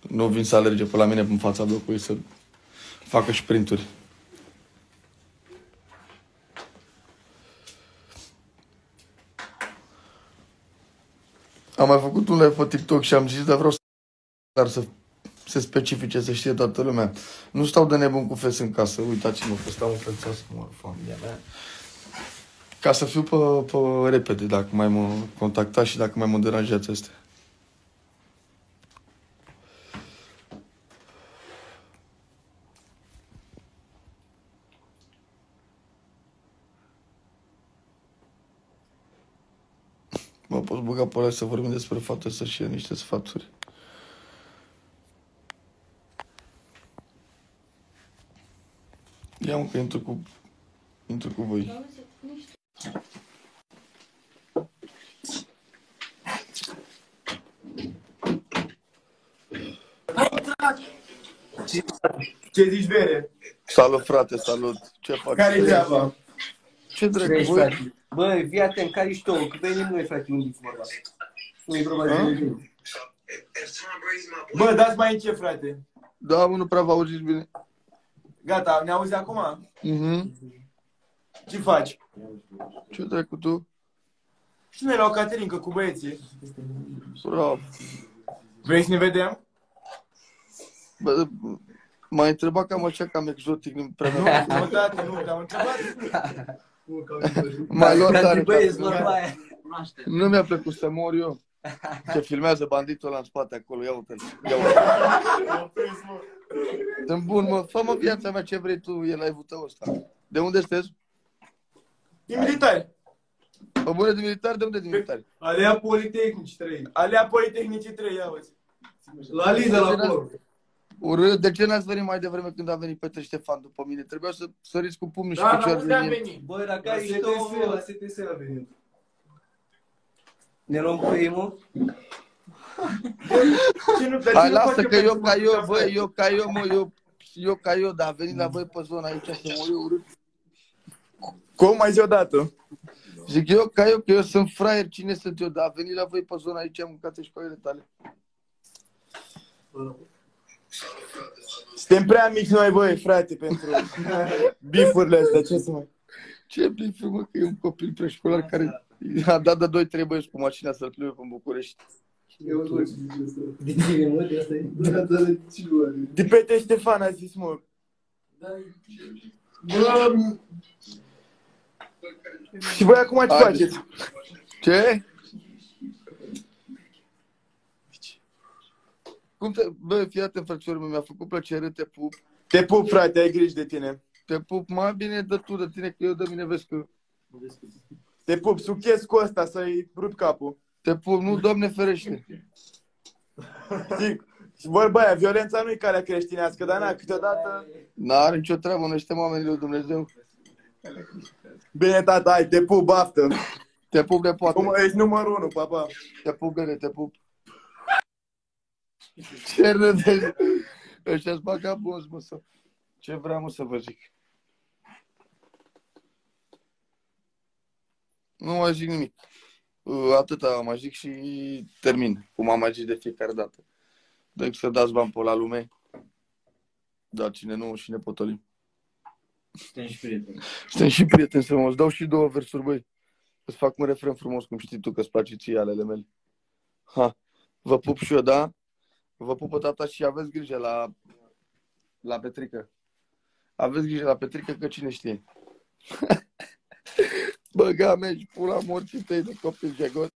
Nu vin să alerge pe la mine în fața blocului să facă și printuri. Am mai făcut un live pe TikTok și am zis, dar vreau să, dar să se specifice, să știe toată lumea. Nu stau de nebun cu fes în casă. Uitați-mă că stau în fețească, mă, familia mea. Ca să fiu pe, pe repede, dacă mai mă contactați și dacă mai mă deranjați astea. Mă poți băga pe ăla să vorbim despre fată să și niște sfaturi. Ia mă că intru cu, intru cu voi. Ce zici, bere? Salut, frate, salut. Ce faci? Care-i treaba? Ce dracu, Treci, voi? frate. Băi, fii atent, care ești tu? Că venim noi, frate, unde e vorba. Nu e vorba de A? nimic. Bă, dați mai în ce, frate? Da, mă, nu prea vă auziți bine. Gata, ne auzi acum? Mhm. Ce faci? Ce dracu tu? Și noi la o caterincă cu băieții. Bravo. Vrei să ne vedem? Bă, m-ai întrebat cam așa, cam exotic, nu prea Nu, mi-a nu, tată, nu, te-am întrebat. M-ai luat Frate, tare, băi, tare. ești vorba aia. Nu mi-a plăcut să mor eu. Ce filmează banditul ăla în spate acolo, ia uite-l. Ia uite Sunt bun, mă, fă-mă viața mea ce vrei tu, e live-ul tău ăsta. De unde sunteți? E militar. Pe bune de militar, de unde de militar? Alea Politehnici 3. Alea Politehnicii 3, ia uzi. La Liza, la acolo. Urât, de ce n-ați venit mai devreme când a venit Petre Ștefan după mine? Trebuia să săriți cu pumnul și Da, dar picioarele unde am în el. venit? Băi, dacă La ești STS, tu, la STS a venit. ne luăm cu ei, mă? Ce nu, dar Hai, ce nu lasă face că eu pentru ca eu, mâncare? băi, eu ca eu, mă, eu, eu ca eu, dar a venit la voi pe zona aici să mă eu urât. Cum mai zi odată? Zic eu ca eu, că eu sunt fraier, cine sunt eu, dar a venit la voi pe zona aici, am mâncat școalele tale. Suntem prea mici noi, băi, frate, pentru bifurile astea, ce să mai... Ce bine, mă, că e un copil preșcolar care a dat de 2-3 băieți cu mașina să-l plimbe pe București. Eu nu știu ce asta. De tine, mă, de asta e. Da, da, da, ce luare. De pe Ștefan a zis, mă. Bă, Și voi acum ce Haideți. faceți? Ce? Cum te... Bă, fii atent, frățiorul meu, mi-a făcut plăcere, te pup. Te pup, frate, ai grijă de tine. Te pup mai bine de tu, de tine, că eu de mine vezi că... Te pup, suchez cu ăsta să-i rup capul. Te pup, nu, Doamne ferește. Zic, și vorba aia, violența nu e calea creștinească, dar na, câteodată... N-are nicio treabă, noi suntem oamenii lui Dumnezeu. Bine, tata, hai, te pup, baftă. Te pup de poate. Cum ești numărul unu, papa. Te pup, bine, te pup. Ce râdeți? Ăștia-s vagabonzi, mă, să... Ce vreau, mă, să vă zic? Nu mai zic nimic. Uh, Atâta mai zic și termin, cum am mai zis de fiecare dată. Deci să dați bani pe la lume, dar cine nu și ne potolim. Suntem și prieteni. Suntem și prieteni frumos. Dau și două versuri, băi. Îți fac un refren frumos, cum știi tu, că-ți place ție alele mele. Ha. Vă pup și eu, da? Vă pupă tata și aveți grijă la, la Petrică. Aveți grijă la Petrică, că cine știe. Băga mea și pula morții tăi de copil jegos.